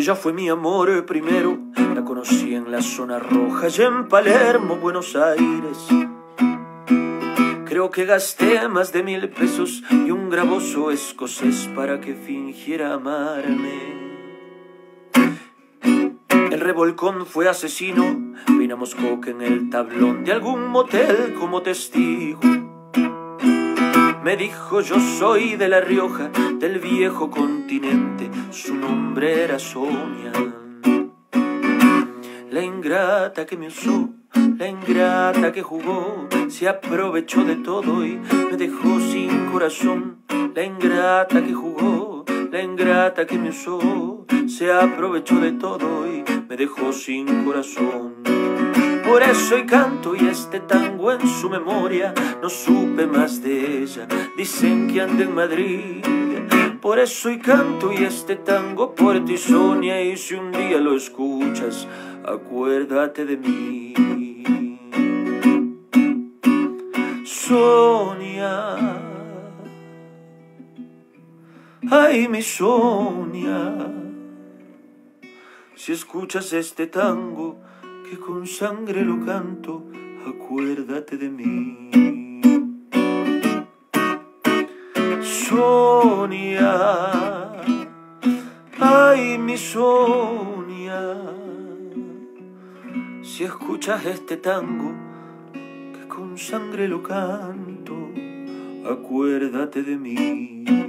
Ella fue mi amor primero, la conocí en la zona roja, y en Palermo, Buenos Aires. Creo que gasté más de mil pesos y un gravoso escocés para que fingiera amarme. El revolcón fue asesino, vinamos coca en el tablón de algún motel como testigo. Me dijo yo soy de La Rioja, del viejo continente, su nombre era Sonia. La ingrata que me usó, la ingrata que jugó, se aprovechó de todo y me dejó sin corazón. La ingrata que jugó, la ingrata que me usó, se aprovechó de todo y me dejó sin corazón. Por eso hoy canto y este tango en su memoria, no supe más de ella, dicen que anda en Madrid. Por eso hoy canto y este tango por ti Sonia y si un día lo escuchas, acuérdate de mí. Sonia, ay mi Sonia, si escuchas este tango, que con sangre lo canto, acuérdate de mí. Sonia, ay mi Sonia, si escuchas este tango, que con sangre lo canto, acuérdate de mí.